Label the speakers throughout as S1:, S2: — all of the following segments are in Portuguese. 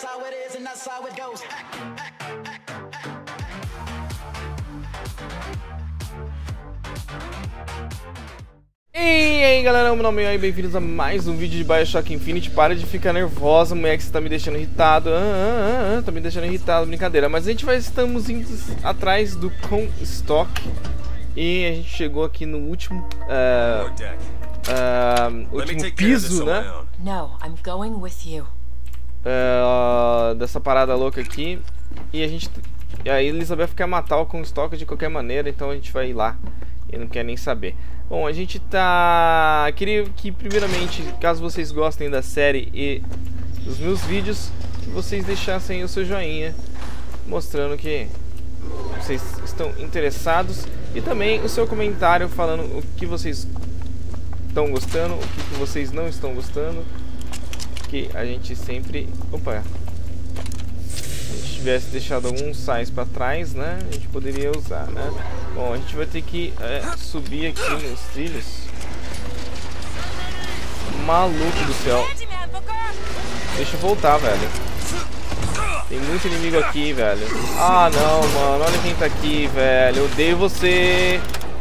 S1: that's how it is, and that's how it goes.
S2: E aí galera, meu nome é e bem-vindos a mais um vídeo de Bioshock Infinite. Para de ficar nervosa, mulher que você tá me deixando irritado. Ah, ah, ah, Tá me deixando irritado, brincadeira. Mas a gente vai, estamos indo atrás do Comstock E a gente chegou aqui no último uh, uh, Último piso, né?
S3: No, I'm going with you.
S2: Uh, dessa parada louca aqui. E a gente... E aí Elizabeth quer matar o Comstock de qualquer maneira Então a gente vai ir lá. E não quer nem saber. Bom, a gente tá... Queria que, primeiramente, caso vocês gostem da série e dos meus vídeos, vocês deixassem o seu joinha, mostrando que vocês estão interessados, e também o seu comentário falando o que vocês estão gostando, o que vocês não estão gostando, que a gente sempre... Opa! Se a gente tivesse deixado alguns sais para trás, né, a gente poderia usar, né? Bom, a gente vai ter que é, subir aqui nos trilhos. Maluco do céu. Deixa eu voltar, velho. Tem muito inimigo aqui, velho. Ah, não, mano. Olha quem tá aqui, velho. Eu odeio você.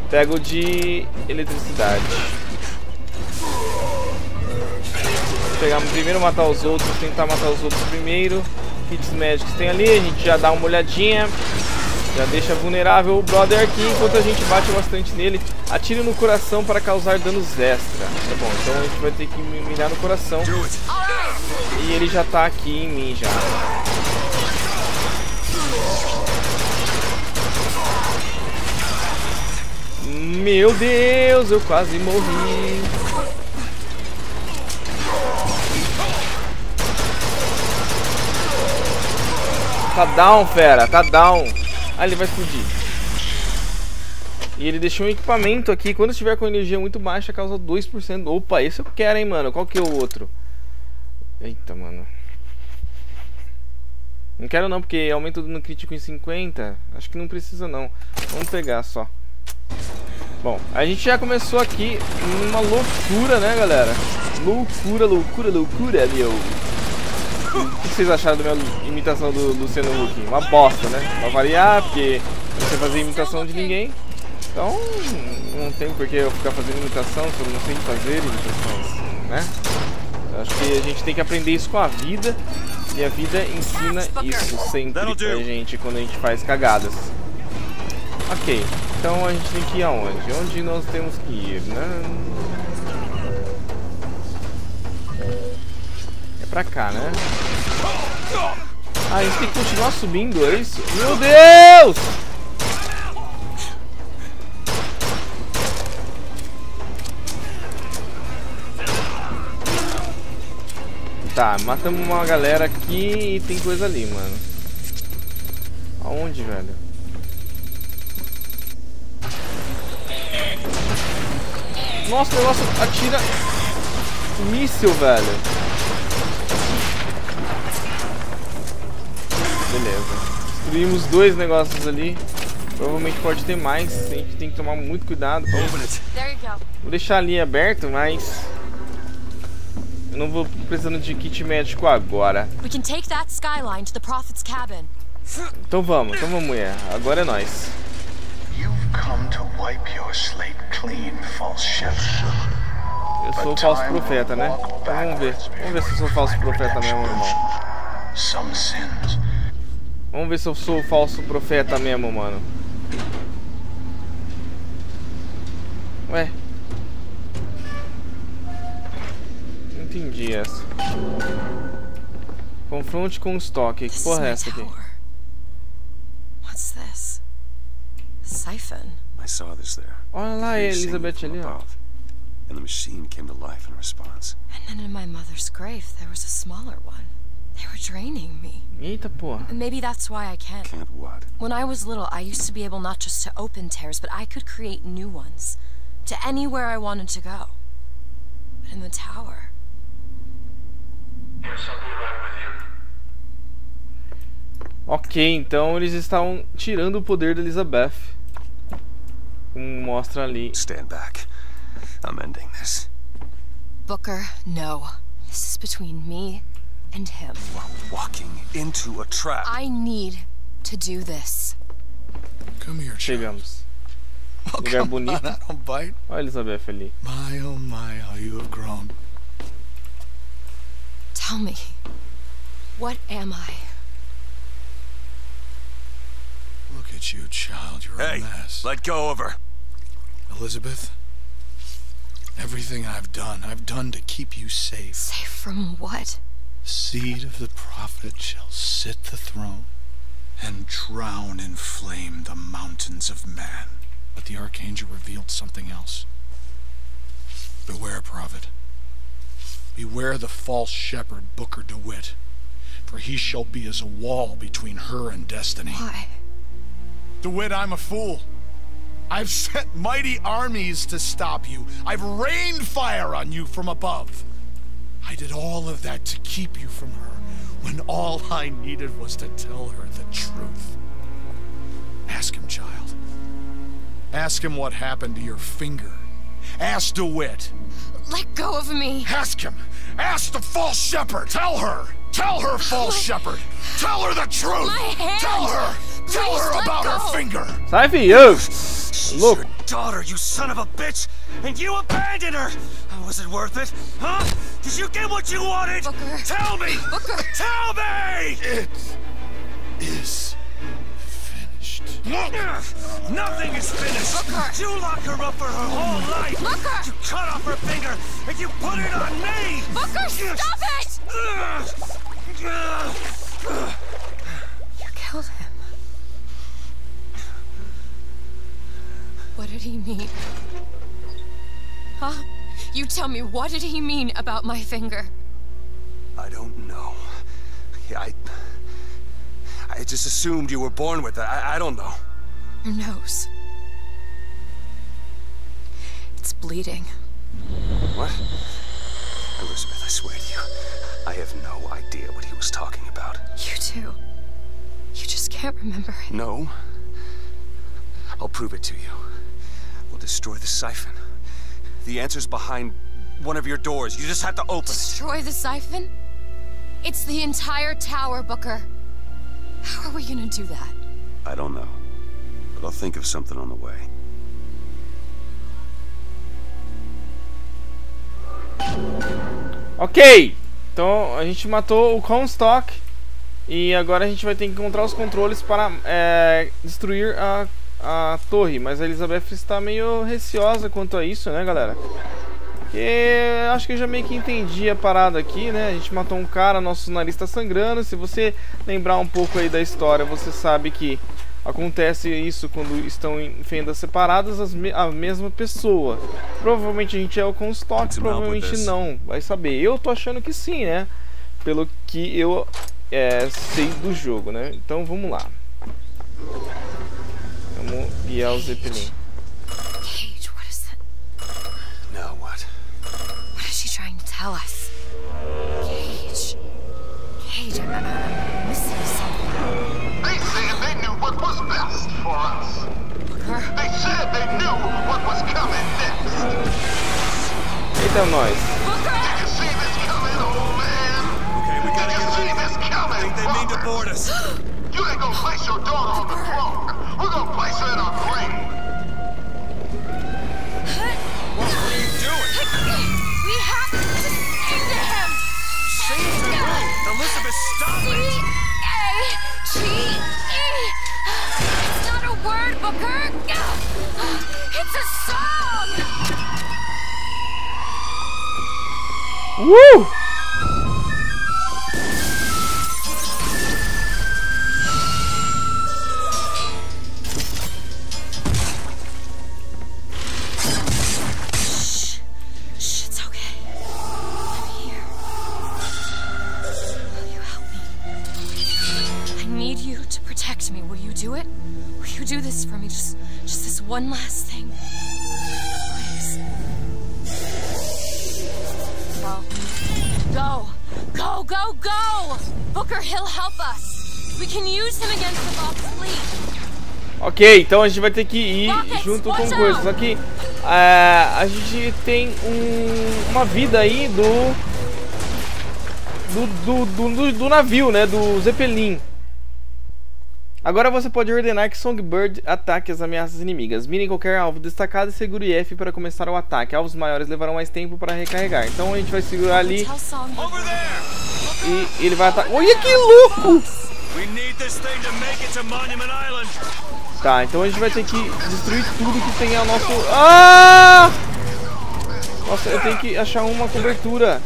S2: Pego de eletricidade. Pegar primeiro matar os outros, tentar matar os outros primeiro. Kits médicos tem ali, a gente já dá uma olhadinha. Já deixa vulnerável o brother aqui enquanto a gente bate bastante nele. Atire no coração para causar danos extra. Tá bom, então a gente vai ter que mirar no coração. E ele já tá aqui em mim já. Meu Deus, eu quase morri. Tá down, fera, tá down. Ah, ele vai explodir. E ele deixou um equipamento aqui. Quando estiver com energia muito baixa, causa 2%. Opa, esse eu quero, hein, mano. Qual que é o outro? Eita, mano. Não quero não, porque aumenta no crítico em 50. Acho que não precisa não. Vamos pegar só. Bom, a gente já começou aqui numa loucura, né, galera? Loucura, loucura, loucura, meu. O que vocês acharam da minha imitação do Luciano Huck? Uma bosta, né? Pra variar, porque não sei fazer imitação de ninguém. Então, não tem por que eu ficar fazendo imitação se eu não sei fazer imitações, né? Eu acho que a gente tem que aprender isso com a vida. E a vida ensina isso sempre pra gente quando a gente faz cagadas. Ok, então a gente tem que ir aonde? Onde nós temos que ir, né? Pra cá, né? Ah, a gente tem que continuar subindo, é isso? Meu Deus! Tá, matamos uma galera aqui e tem coisa ali, mano. Aonde, velho? Nossa, o negócio atira míssil, velho. Beleza. Destruímos dois negócios ali. Provavelmente pode ter mais. A gente tem que tomar muito cuidado. Vou deixar ali aberto, mas... Eu não vou precisando de kit médico agora. Então vamos, então vamos, mulher. Agora é nós. Eu sou o falso profeta, né? Então vamos ver. Vamos ver se eu sou falso profeta mesmo, irmão. Vamos ver se eu sou falso profeta mesmo, mano. Ué. Não entendi essa. Confronte com o estoque. Que porra é essa aqui?
S3: What's this? Siphon.
S4: I saw this there.
S2: Olha lá, Elizabeth ali, ó.
S4: And the machine came to life in response.
S3: And then in my mother's grave, there was a smaller one. They were draining me.
S2: Eita porra.
S3: Maybe that's why I can't.
S4: Can't what?
S3: When I was little, I used to be able not just to open tears, but I could create new ones. To anywhere I wanted to go. But in the tower...
S5: Yes, I'll be right with you.
S2: Ok, então eles estão tirando o poder da Elizabeth. Como mostra ali.
S4: Stand back. I'm ending this.
S3: Booker, no. This is between me and him.
S4: You are walking into a trap.
S3: I need to do this.
S5: Come here, child.
S2: Chegamos.
S5: Oh,
S2: Lugar
S5: come
S2: bonito.
S5: on, I don't bite.
S2: Olha a Elizabeth ali.
S5: My, oh my, how you have grown.
S3: Tell me, what am I?
S5: Look at you, child. You're
S4: Hey,
S5: a mess.
S4: let go of her.
S5: Elizabeth, everything I've done, I've done to keep you safe.
S3: Safe from what?
S5: The seed of the prophet shall sit the throne and drown in flame the mountains of man. But the archangel revealed something else. Beware, prophet. Beware the false shepherd, Booker DeWitt. For he shall be as a wall between her and destiny.
S3: Why?
S5: DeWitt, I'm a fool. I've sent mighty armies to stop you. I've rained fire on you from above. I did all of that to keep you from her, when all I needed was to tell her the truth. Ask him, child. Ask him what happened to your finger. Ask DeWitt.
S3: Let go of me.
S5: Ask him. Ask the false shepherd. Tell her. Tell her, false shepherd. Tell her the truth.
S3: My hand.
S5: Tell her. Tell
S3: Please
S5: her about
S3: go.
S5: her finger.
S2: Sai, filho!
S4: She's
S2: Look.
S4: your daughter, you son of a bitch, and you abandoned her. Oh, was it worth it? Huh? Did you get what you wanted?
S3: Booker.
S4: Tell me.
S3: Booker.
S4: Tell me.
S5: It is finished.
S4: Nothing is finished.
S3: Booker.
S4: You lock her up for her whole life.
S3: Booker.
S4: You cut off her finger and you put it on me.
S3: Booker, stop it! You killed him. What did he mean? Huh? You tell me, what did he mean about my finger?
S4: I don't know. Yeah, I. I just assumed you were born with it. I, I don't know.
S3: Your nose. It's bleeding.
S4: What? Elizabeth, I swear to you, I have no idea what he was talking about.
S3: You too. You just can't remember it.
S4: No. I'll prove it to you. We'll destroy the siphon. The answer's behind one of your doors. You just have to open it.
S3: Destroy the siphon? It's the entire tower, Booker. How are we gonna do that?
S4: I don't know. But I'll think of something on the way.
S2: Ok, então a gente matou o Comstock e agora a gente vai ter que encontrar os controles para é, destruir a, a torre. Mas a Elizabeth está meio receosa quanto a isso, né, galera? Porque acho que eu já meio que entendi a parada aqui, né? A gente matou um cara, nosso nariz está sangrando. Se você lembrar um pouco aí da história, você sabe que acontece isso quando estão em fendas separadas as me a mesma pessoa. Provavelmente a gente é o
S4: the
S2: provavelmente não. Vai saber. Eu tô achando que sim, né? Pelo que eu é, sei do jogo, né? Então vamos lá. Vamos guiar o Zeppelin.
S3: What is that?
S4: Now what?
S3: What is she trying to tell us? Cage. Cage, I'm, I'm missing something.
S6: They said they knew what was best for us.
S3: Booker.
S6: They said they knew what was coming next.
S2: Eita, nós.
S3: Booker!
S6: Did you see this coming, old man?
S4: Okay, we gotta
S6: Did you
S4: get
S6: see
S4: away.
S6: this coming,
S4: Think they mean to board us.
S6: You ain't gonna place your daughter on the throne. We're gonna place her in our grave.
S4: What are you doing?
S3: We have to sing to him!
S4: Save the room. Elizabeth, stop it.
S3: C-A-G-E! It's not a word, Booker! It's a song!
S2: Uh! Ok, então a gente vai ter que ir
S3: Rockets,
S2: junto com
S3: watch
S2: coisa.
S3: out!
S2: Só que é, a gente tem um- uma vida aí do. do, do, do, do, do navio, né? Do Zeppelin. Agora você pode ordenar que Songbird ataque as ameaças inimigas. Mire qualquer alvo destacado e segure F para começar o ataque. Alvos maiores levarão mais tempo para recarregar. Então a gente vai segurar ali e ele vai atacar. Olha que louco! Tá, então a gente vai ter que destruir tudo que tem ao nosso... Ah! Nossa, eu tenho que achar uma cobertura.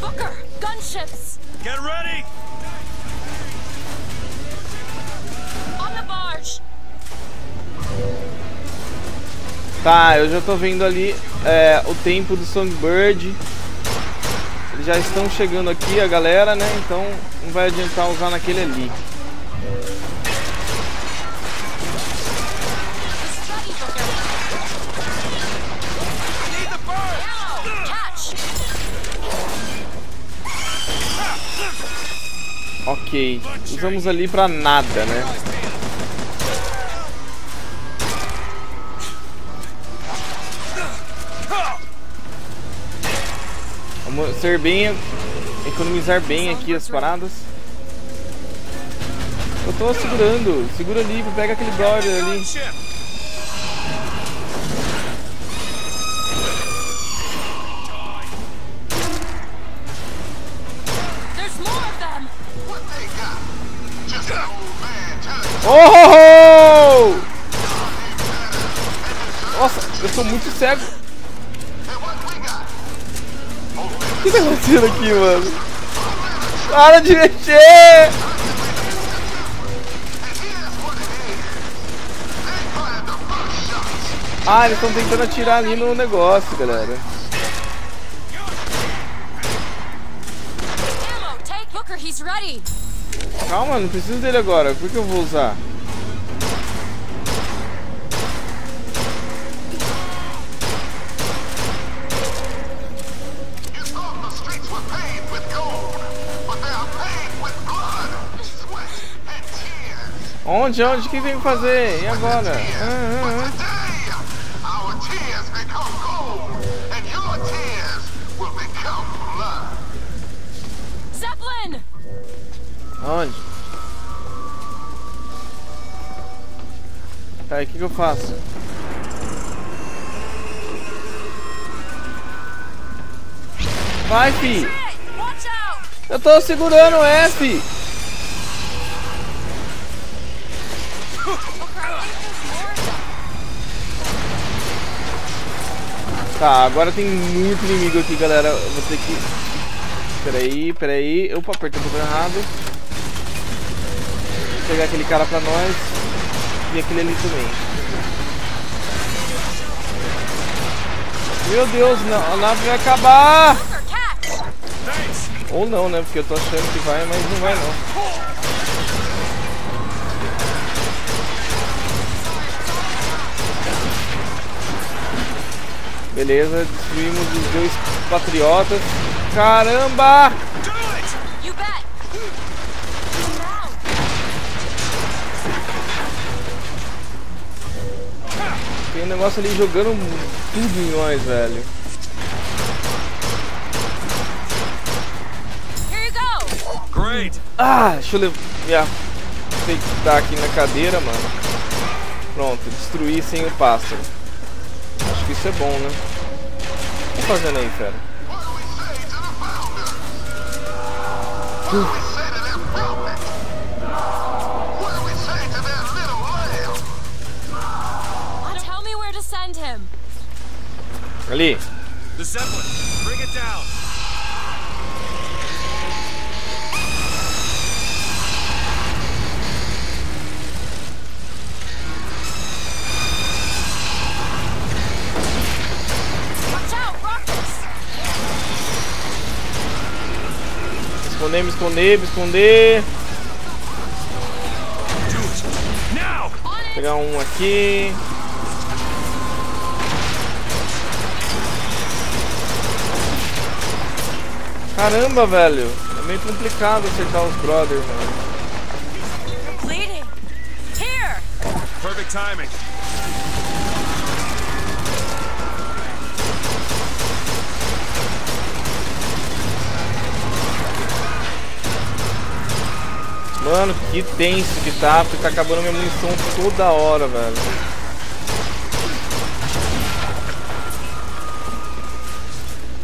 S3: Booker, gunships
S4: Get ready!
S3: on the barge.
S2: Tá, eu já tô vendo ali é, o tempo do Songbird. Eles já estão chegando aqui, a galera, né? Então não vai adiantar usar naquele ali. Ok, usamos ali pra nada, né? Vamos ser bem. economizar bem aqui as paradas. Eu tô segurando, segura ali, pega aquele brother ali. Oh! Nossa, eu sou muito cego. O que tá acontecendo aqui, mano? Para de mexer! Ah, eles estão tentando atirar ali no negócio, galera. Calma, não preciso dele agora. Por que eu vou usar? Onde? Onde? O que tem que fazer? E agora? Ah, ah,
S6: Today,
S2: ah. Onde? Tá, o que, que eu faço? Vai, fi! Eu tô segurando o F! Tá, agora tem muito inimigo aqui, galera. Eu vou ter que. Peraí, peraí. Opa, apertei o botão errado. Pegar aquele cara pra nós. E aquele ali também. Meu Deus, não, a nave vai acabar! Ou não, né? Porque eu tô achando que vai, mas não vai não. Beleza, destruímos os dois patriotas. Caramba! Um negócio ali jogando tudo em nós, velho.
S4: Great!
S2: Ah, deixa eu levar. Afeitar aqui na cadeira, mano. Pronto, destruir sem o pássaro. Acho que isso é bom, né? O que tá fazendo aí, fera?
S6: What
S3: send him.
S2: Ali.
S4: The Zeppelin! Bring it down!
S3: Watch out, rockets.
S2: Esconder, me esconder, me esconder.
S4: It.
S2: Pegar um aqui. Caramba, velho. É meio complicado acertar os brothers, mano. Mano, que tenso que tá, porque tá acabando minha munição toda hora, velho.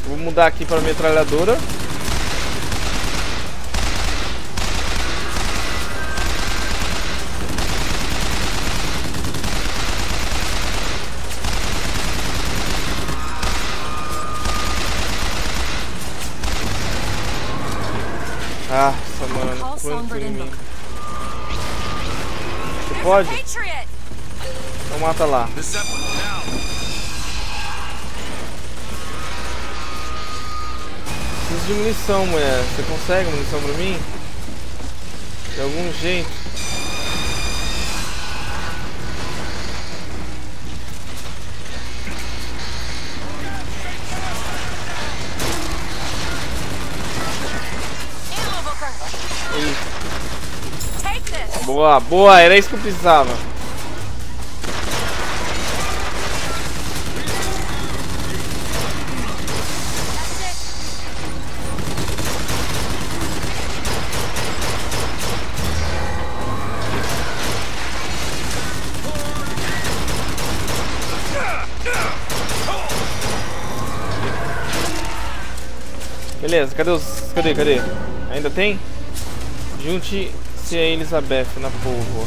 S2: Vou mudar aqui pra metralhadora. Você pode?
S3: Patriot!
S2: Então mata lá. Preciso de munição, mulher. Você consegue munição pra mim? De algum jeito? Boa, boa, era isso que eu precisava. Beleza, cadê os. Cadê, cadê? Ainda tem? Junte-se a Elizabeth na polvo.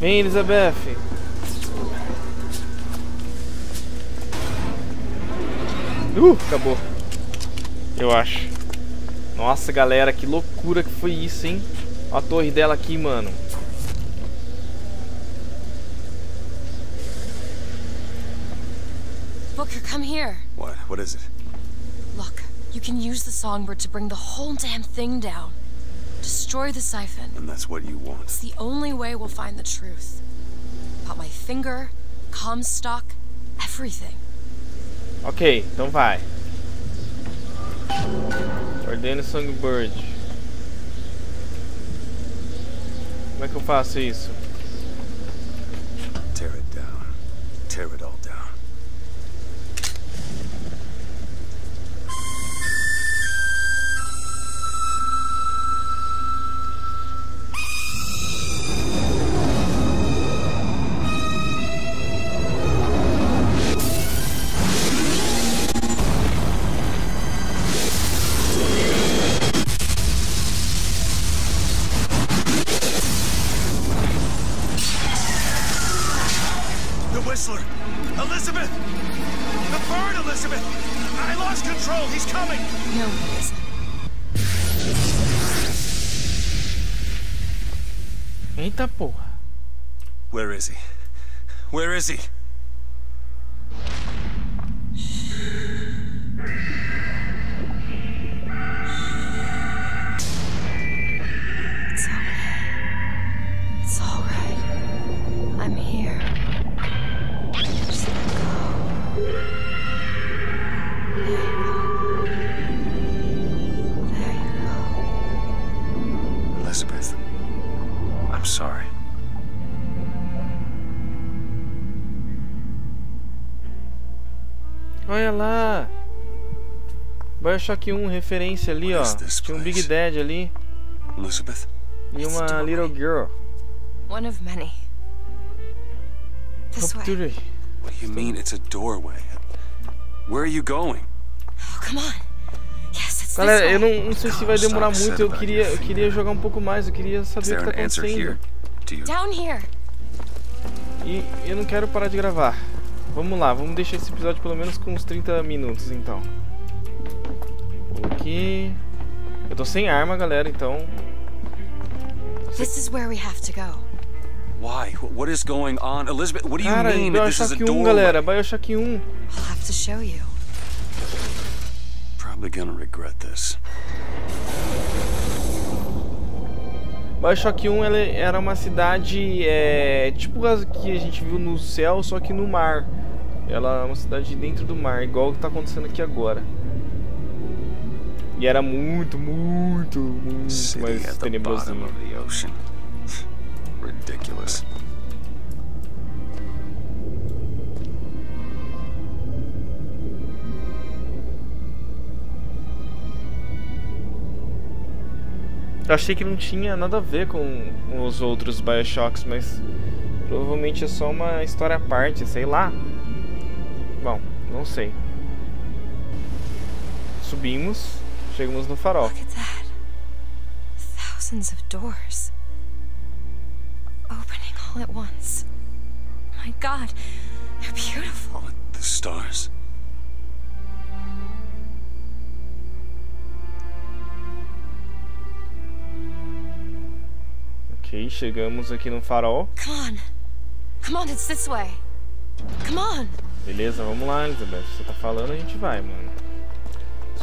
S2: Vem, Elizabeth. Uh, acabou. Eu acho. Nossa, galera, que loucura que foi isso, hein? Olha a torre dela aqui, mano.
S3: Come here.
S4: What? What is it?
S3: Look, you can use the songbird to bring the whole damn thing down. Destroy the siphon.
S4: And that's what you want.
S3: It's the only way we'll find the truth. About my finger, Comstock, everything.
S2: Ok, então vai. Ordene Songbird. Como é que eu faço isso?
S4: Tear it down. Tear it
S2: Olha lá. Bioshock 1, referência ali, ó. Tinha um Big? Dad ali.
S4: Elizabeth?
S2: E uma. Little Girl.
S3: One of many. This way.
S4: What do you mean it's a doorway? Where are you going?
S3: Oh, come on. Yes, it's
S2: Galera,
S3: this
S2: eu não, não sei se vai demorar muito. Eu queria, eu queria jogar um pouco mais. Eu queria saber o que tá
S4: here?
S2: acontecendo. E eu não quero parar de gravar. Vamos lá, vamos deixar esse episódio pelo menos com uns 30 minutos, então. Vou aqui. Eu tô sem arma, galera, então.
S3: This is where we have to go.
S4: Why? Wh- What is going on? Elizabeth, what do you
S2: Cara,
S4: mean that this is a
S2: Bioshock 1,
S4: doorway?
S2: galera. Bioshock 1.
S3: I'll have to show you.
S4: Probably gonna regret this.
S2: Bioshock 1 ela era uma cidade é, tipo as que a gente viu no céu, só que no mar. Ela é uma cidade dentro do mar, igual o que está acontecendo aqui agora. E era muito, muito, muito
S4: City
S2: mais tenebrosinho.
S4: Ridiculous.
S2: Eu achei que não tinha nada a ver com os outros Bioshocks, mas provavelmente é só uma história à parte, sei lá. Não sei. Subimos, chegamos no farol.
S3: Look at that. Thousands of doors. Opening all at once. My god, they're beautiful.
S4: The stars.
S2: Ok, chegamos aqui no farol.
S3: Come on. Come on, it's this way. Come on.
S2: Beleza, vamos lá, Elizabeth. Você tá falando, a gente vai, mano.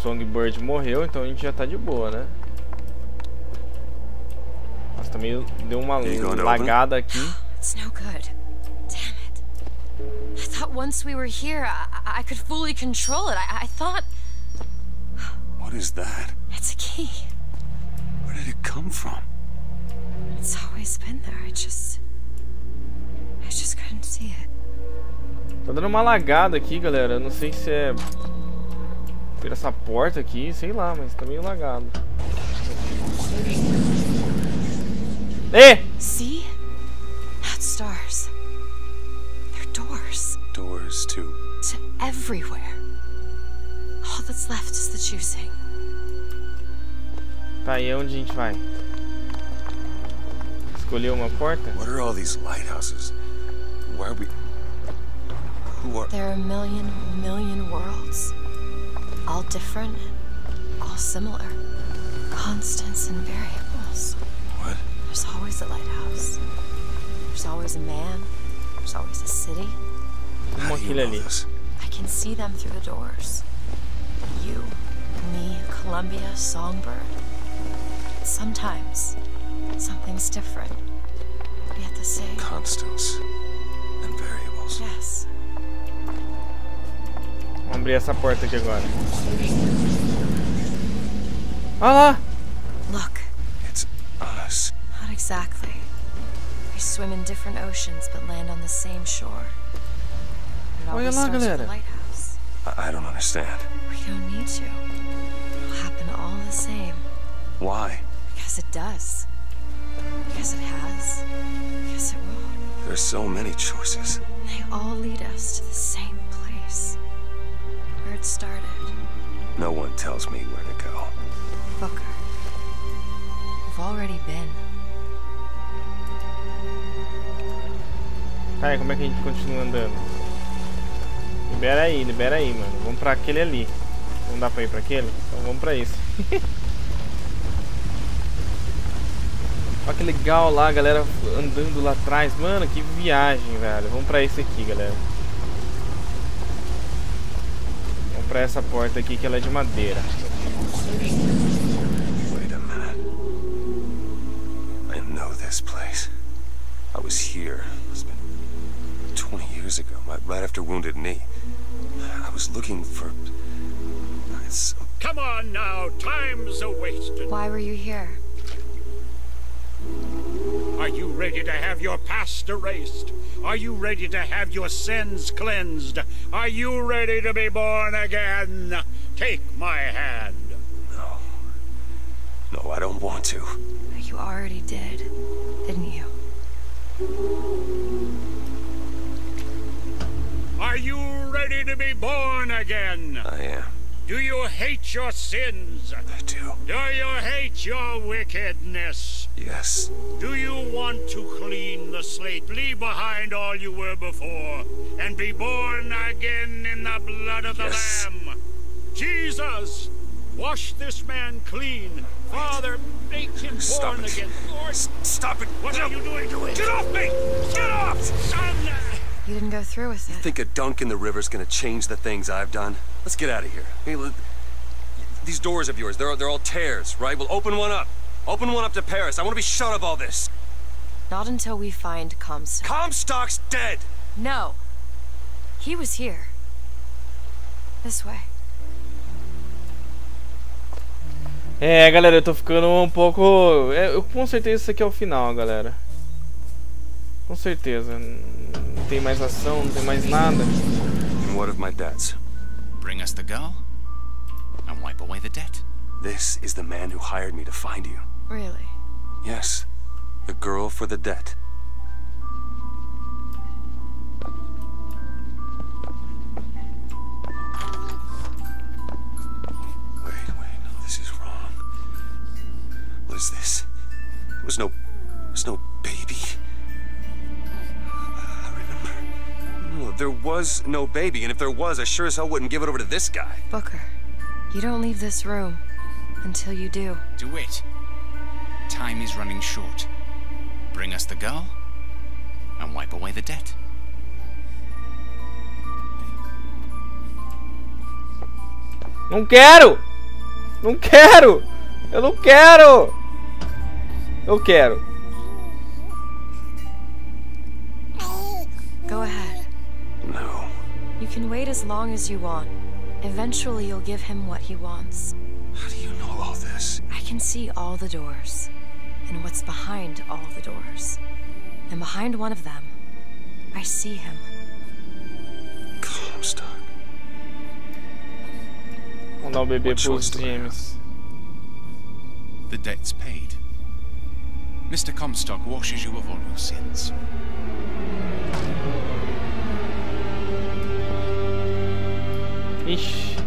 S2: Songbird morreu, então a gente já tá de boa, né? Nossa, também deu uma lagada aqui.
S3: It's no good. Damn it. I thought once we were here, I, I could fully control it. I, I thought
S4: What is that?
S3: it's a key.
S4: Where did it come from?
S3: It's always been there. I just. I just couldn't see it.
S2: Tá dando uma lagada aqui, galera. Eu não sei se é por essa porta aqui, sei lá, mas tá meio lagado. Ê!
S3: See? Not stars. They're doors
S4: Doors to.
S3: to everywhere. All that's left is the choosing.
S2: Tá, e onde a gente vai? Escolheu uma porta?
S4: What are all these lighthouses? Why are we. Who are.
S3: There are a million, million worlds. All different, all similar. Constants and variables.
S4: What?
S3: There's always a lighthouse. There's always a man. There's always a city.
S4: How
S2: Como
S4: do you know this?
S3: I can see them through the doors. You, me, Columbia, Songbird. Sometimes something's different, yet the same.
S4: Constants and variables.
S3: Yes.
S2: Vamos abrir essa porta aqui agora. Olha lá!
S3: Look,
S4: It's us.
S3: not exactly. We swim in different oceans but land on the same shore. It
S2: Olha lá, galera.
S4: I, I don't understand.
S3: We don't need to. It'll happen all the same.
S4: Why?
S3: Because it does. Because it has. Because it will.
S4: There's so many choices.
S3: They all lead us to the same place. Where it started.
S4: No one tells me where to go.
S3: Booker. We've already been.
S2: E como é que a gente continua andando? Libera aí, libera aí, mano. Vamos pra aquele ali. Não dá pra ir pra aquele? Então vamos pra esse. Olha que legal lá, a galera andando lá atrás. Mano, que viagem, velho. Vamos pra esse aqui, galera. Vamos pra essa porta aqui que ela é de madeira.
S4: Wait a minute. I know this place. I was here. It's been 20 years ago, right- right after Wounded Knee. I was looking for. It's
S7: Come on now, time's a wasted.
S3: Why were you here?
S7: Are you ready to have your past erased? Are you ready to have your sins cleansed? Are you ready to be born again? Take my hand.
S4: no. No, I don't want to.
S3: You already did, didn't you?
S7: Are you ready to be born again?
S4: I am.
S7: Do you hate your sins?
S4: I do.
S7: Do you hate your wickedness?
S4: Yes.
S7: Do you want to clean the slate, leave behind all you were before, and be born again in the blood of the
S4: Yes.
S7: Lamb? Jesus, wash this man clean. Father, make him
S4: Stop
S7: born
S4: it.
S7: again. Lord,
S4: S- Stop it.
S7: what are you doing? Get off me! Get off! Son!
S3: You didn't go through with it.
S4: Think a dunk in the river's gonna change the things I've done? Let's get out of here. Hey, let- these doors of yours, they're, they're all tears, right? Well, open one up. Open one up to Paris. I want to be shut of all this.
S3: Not until we find Comstock.
S4: Comstock's dead.
S3: no! He was here. This way.
S2: É, galera, eu tô ficando um pouco. é, eu com certeza isso aqui é o final, galera. Com certeza. Não tem mais ação, não tem mais nada.
S4: And what of my debts?
S8: Bring us the girl and wipe away the debt.
S4: This is the man who hired me to find you.
S3: Really?
S4: Yes. The girl for the debt. Wait, wait, no, this is wrong. What is this? There was no. There was no there was no baby, and if there was, I sure as hell wouldn't give it over to this guy.
S3: Booker, you don't leave this room until you do.
S8: Do it. Time is running short. Bring us the girl and wipe away the debt.
S2: Não quero! Não quero! Eu não quero! Eu quero.
S3: Go ahead.
S4: No.
S3: You can wait as long as you want. Eventually, you'll give him what he wants.
S4: How do you know all this?
S3: I can see all the doors, and what's behind all the doors. And behind one of them, I see him.
S4: Comstock.
S2: Vamos dar o bebê
S4: What
S2: pros
S4: choice do I have?
S2: gêmeos.
S8: The debt's paid. Mr. Comstock washes you of all your sins.
S2: Ixi.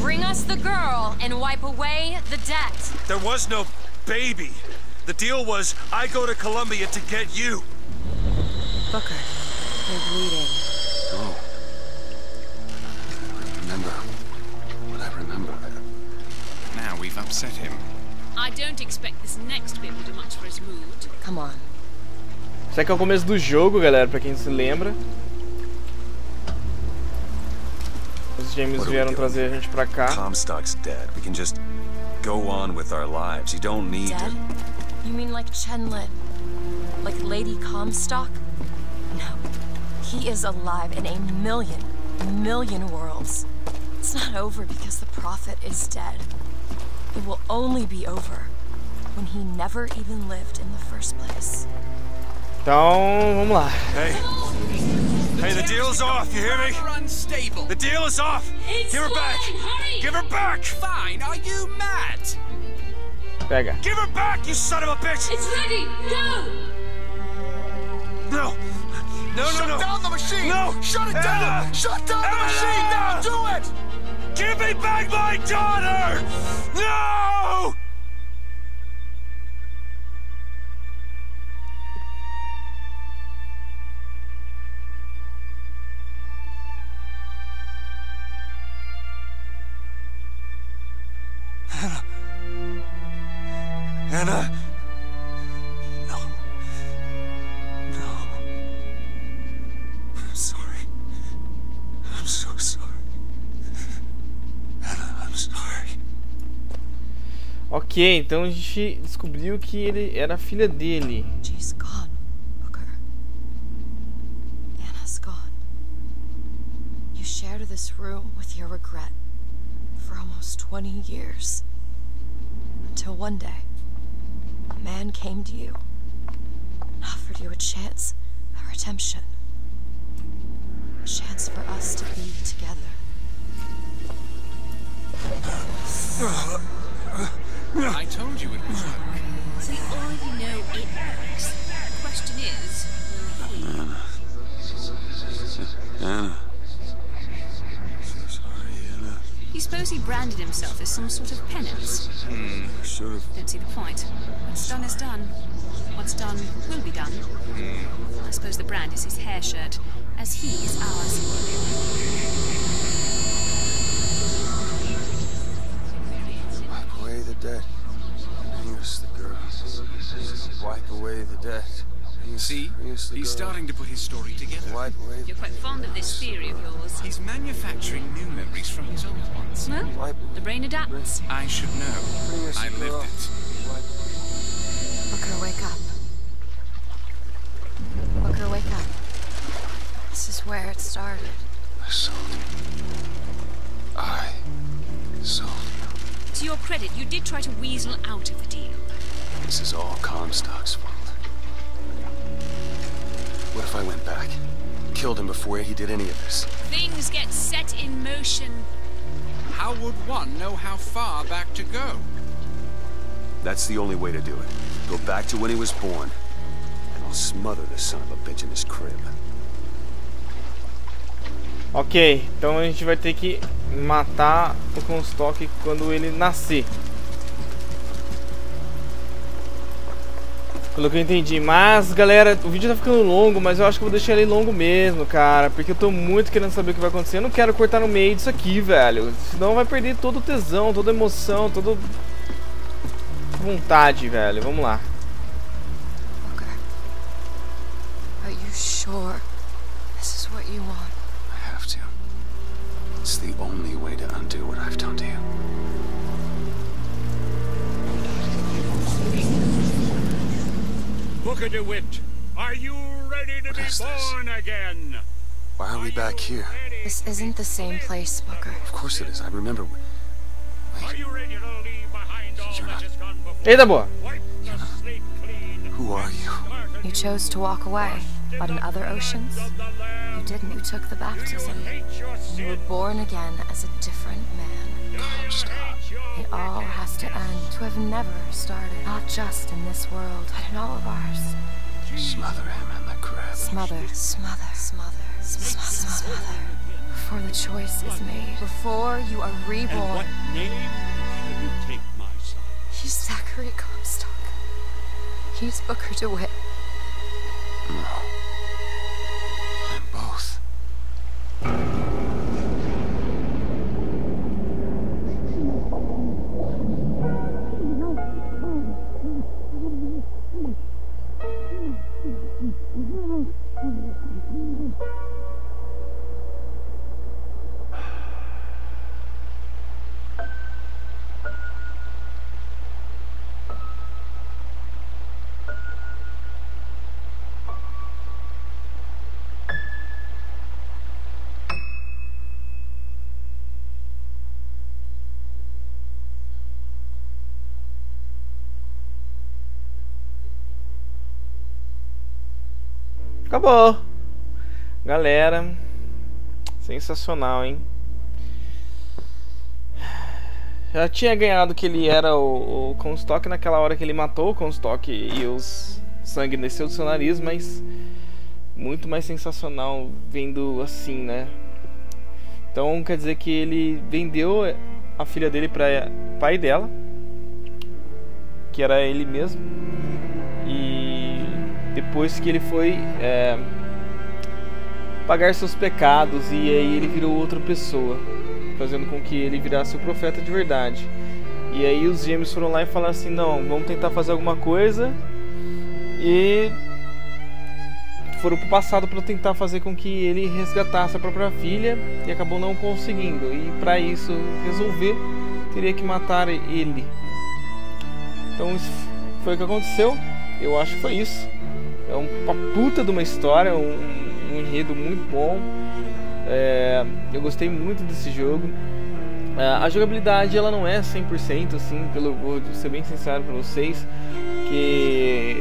S3: Bring us the girl and wipe away the debt.
S4: There was no baby. The deal was I go to Columbia to get you.
S3: Booker, you're bleeding.
S4: No. Remember what I remember.
S8: Now we've upset him.
S9: I don't expect this next bit will do much for his mood.
S3: Come on.
S2: Isso aqui é o começo do jogo, galera, pra quem se lembra. Os gêmeos
S4: What do we
S2: vieram
S4: do?
S2: trazer a gente pra cá.
S4: Comstock's dead. We can just go on with our lives. You don't need
S3: Dead?
S4: to.
S3: You mean like Chenlin? Like Lady Comstock? No. He is alive in a million, million worlds. It's not over because the Prophet is dead. It will only be over when he never even lived in the first place.
S2: Então, vamos lá.
S4: Hey. Hey, the deal's off. You hear me?
S8: unstable.
S4: The deal is off. Give her back. Give her back.
S8: Fine, are you mad?
S2: Pega.
S4: Give her back, you son of a bitch.
S9: It's ready! Go!
S4: No. No, no,
S5: Shut
S4: no.
S5: down the machine!
S4: No.
S5: Shut it down! Shut down the machine now! Do it!
S4: Give me back my daughter! No!
S2: Então a gente descobriu que ele era a filha dele.
S3: Booker. This room with your regret for almost 20 years. Until one day, a man came to you and offered you a chance at redemption. A chance for us to be together.
S8: I told you it would work.
S9: So We already know it works. The question is, will he?
S4: Anna. So sorry, Anna.
S9: You suppose he branded himself as some sort of penance?
S4: I should have.
S9: Don't see the point. What's done is done. What's done will be done. Hmm. I suppose the brand is his hair shirt, as he is ours.
S4: Wipe away the debt. Bring
S8: See?
S4: bring us the
S8: He's starting to put his story together.
S4: Wipe away
S9: You're quite fond of this theory of yours.
S8: He's manufacturing new memories from his old ones.
S9: Well,
S4: Wipe
S9: the brain adapts.
S8: I should know. I lived
S4: girl.
S8: it.
S3: Booker, wake up. Booker, wake up. This is where it started.
S4: I sold you. I sold you.
S9: To your credit, you did try to weasel out of the deal.
S4: This is all Comstock's fault. What if I went back? Killed him before he did any of this?
S9: Things get set in motion.
S8: How would one know how far back to go?
S4: That's the only way to do it. Go back to when he was born, and I'll smother the son of a bitch in his crib.
S2: Ok, então a gente vai ter que matar o Comstock quando ele nascer. Pelo que eu entendi. Mas, galera, o vídeo tá ficando longo, mas eu acho que eu vou deixar ele longo mesmo, cara. Porque eu tô muito querendo saber o que vai acontecer. Eu não quero cortar no meio disso aqui, velho. Senão vai perder todo o tesão, toda a emoção, toda vontade, velho. Vamos lá.
S3: Booker, are you sure this is what you want?
S4: I have to. It's the only way to undo what I've done to you.
S7: Booker DeWitt, are you ready to
S4: What
S7: be
S4: is this?
S7: born again?
S4: Why are we back here?
S3: This isn't the same place, Booker.
S4: Of course it is. I remember.
S7: Are you ready to leave behind all
S4: You're
S7: that
S4: not-
S7: has gone before?
S2: Eita, boa.
S7: Wipe the slate clean.
S4: Who are you?
S3: You chose to walk away, but in other oceans,
S7: of the land.
S3: you didn't. You took the
S7: Do you
S3: baptism. You were born again as a different man.
S7: Do you
S3: It all has to end to have never started, not just in this world, but in all of ours.
S4: Smother him in the crib.
S3: Smother, smother, smother, smother, smother. Before the choice is made, before you are reborn.
S7: And
S3: reborn,
S7: what name should you take, my son?
S3: he's Zachary Comstock. He's Booker DeWitt.
S4: I'm both.
S2: Acabou. Galera, sensacional, hein? Já tinha ganhado que ele era o, o Comstock naquela hora que ele matou o Comstock e os sangue desceu do seu nariz, mas muito mais sensacional vendo assim, né? Então quer dizer que ele vendeu a filha dele para pai dela, que era ele mesmo, depois que ele foi é, pagar seus pecados e aí ele virou outra pessoa, fazendo com que ele virasse o profeta de verdade. E aí os gêmeos foram lá e falaram assim: não, vamos tentar fazer alguma coisa e foram pro passado para tentar fazer com que ele resgatasse a própria filha e acabou não conseguindo. E para isso resolver, teria que matar ele. Então isso foi o que aconteceu. Eu acho que foi isso. É uma puta de uma história, um, um enredo muito bom. É, eu gostei muito desse jogo. É, a jogabilidade ela não é 100% assim, pelo vou ser bem sincero para vocês, que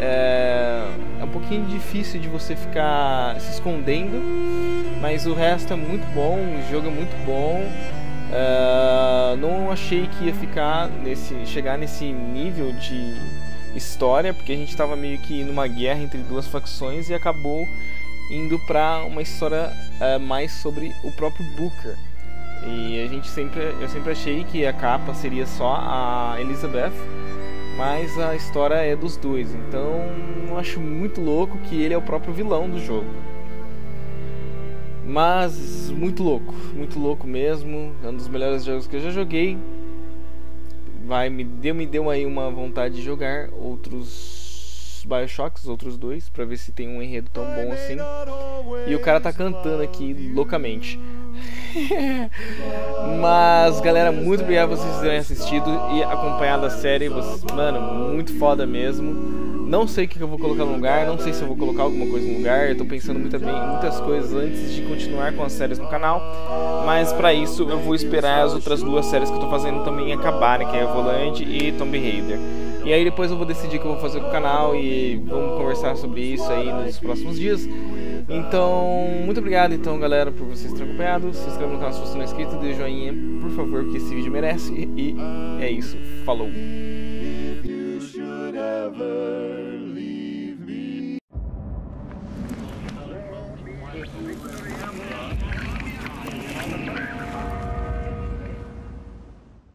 S2: é, é um pouquinho difícil de você ficar se escondendo, mas o resto é muito bom, o jogo é muito bom. É, não achei que ia ficar nesse, chegar nesse nível de história, porque a gente estava meio que numa guerra entre duas facções e acabou indo para uma história é, mais sobre o próprio Booker. E a gente sempre, eu sempre achei que a capa seria só a Elizabeth, mas a história é dos dois. Então, eu acho muito louco que ele é o próprio vilão do jogo. Mas muito louco, muito louco mesmo. É um dos melhores jogos que eu já joguei. Vai me deu me deu aí uma vontade de jogar outros BioShocks, outros dois, para ver se tem um enredo tão bom assim. E o cara tá cantando aqui loucamente. Mas, galera, muito obrigado vocês terem assistido e acompanhado a série. Vocês, mano, muito foda mesmo. Não sei o que eu vou colocar no lugar, não sei se eu vou colocar alguma coisa no lugar. Eu tô pensando muita bem, muitas coisas antes de continuar com as séries no canal. Mas para isso eu vou esperar as outras duas séries que eu tô fazendo também acabarem, que é Volante e Tomb Raider. E aí depois eu vou decidir o que eu vou fazer com o canal e vamos conversar sobre isso aí nos próximos dias. Então, muito obrigado então, galera, por vocês terem acompanhado. Se inscreva no canal se você não é inscrito, dê joinha, por favor, porque esse vídeo merece. E é isso. Falou!